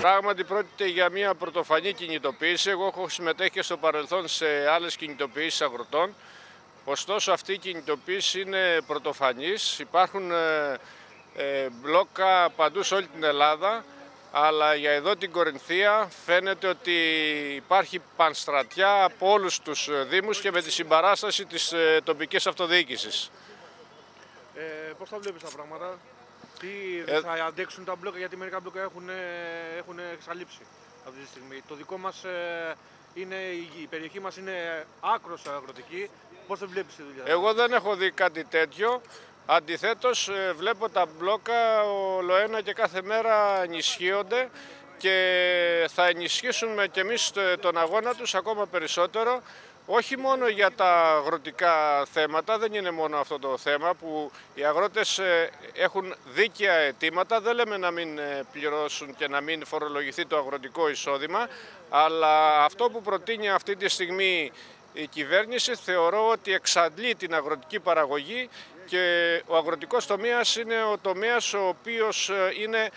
Πράγματι πρόκειται για μια πρωτοφανή κινητοποίηση. Εγώ έχω συμμετέχει και στο παρελθόν σε άλλες κινητοποιήσεις αγροτών. Ωστόσο αυτή η κινητοποίηση είναι πρωτοφανής. Υπάρχουν ε, ε, μπλόκα παντού σε όλη την Ελλάδα. Αλλά για εδώ την Κορινθία φαίνεται ότι υπάρχει πανστρατιά από όλους τους Δήμους και με τη συμπαράσταση της ε, τοπικής αυτοδιοίκησης. Ε, Πώς τα βλέπεις τα πράγματα, Τι Ε, θα αντέξουν τα μπλόκα, γιατί μερικά μπλόκα έχουν, έχουν εξαλείψει αυτή τη στιγμή. Το δικό μας είναι, η περιοχή μας είναι άκρος αγροτική. Πώς θα βλέπεις τη δουλειά; Εγώ δεν έχω δει κάτι τέτοιο. Αντιθέτως ε, βλέπω τα μπλόκα ολοένα και κάθε μέρα ενισχύονται και θα ενισχύσουμε και εμείς το- τον αγώνα τους ακόμα περισσότερο όχι μόνο για τα αγροτικά θέματα, δεν είναι μόνο αυτό το θέμα που οι αγρότες ε, έχουν δίκαια αιτήματα, δεν λέμε να μην ε, πληρώσουν και να μην φορολογηθεί το αγροτικό εισόδημα, αλλά αυτό που προτείνει αυτή τη στιγμή η κυβέρνηση θεωρώ ότι εξαντλεί την αγροτική παραγωγή και ο αγροτικός τομέας είναι ο τομέας ο οποίος ε, είναι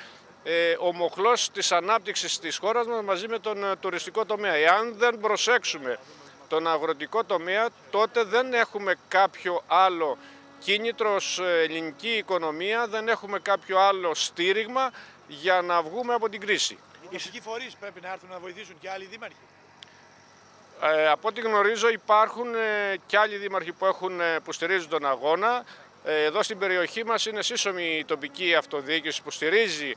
ε, ο μοχλός της ανάπτυξης της χώρας μας μαζί με τον ε, τουριστικό τομέα. Εάν δεν προσέξουμε τον αγροτικό τομέα τότε δεν έχουμε κάποιο άλλο κίνητρο ως ε, ελληνική οικονομία, δεν έχουμε κάποιο άλλο στήριγμα για να βγούμε από την κρίση. Οι τοπικοί φορείς πρέπει να έρθουν να βοηθήσουν και άλλοι δήμαρχοι. Ε, από ό,τι γνωρίζω υπάρχουν ε, και άλλοι δήμαρχοι που, έχουν, ε, που στηρίζουν τον αγώνα. Ε, εδώ στην περιοχή μας είναι σύσσωμη η τοπική αυτοδιοίκηση που στηρίζει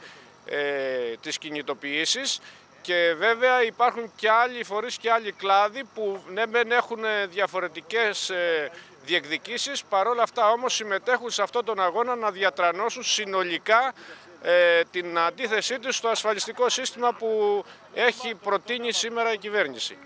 ε, τις κινητοποιήσεις και βέβαια υπάρχουν και άλλοι φορείς και άλλοι κλάδοι που ναι μεν έχουν ε, διαφορετικές ε, διεκδικήσεις παρόλα αυτά όμως συμμετέχουν σε αυτόν τον αγώνα να διατρανώσουν συνολικά ε, την αντίθεσή τους στο ασφαλιστικό σύστημα που έχει προτείνει σήμερα η κυβέρνηση.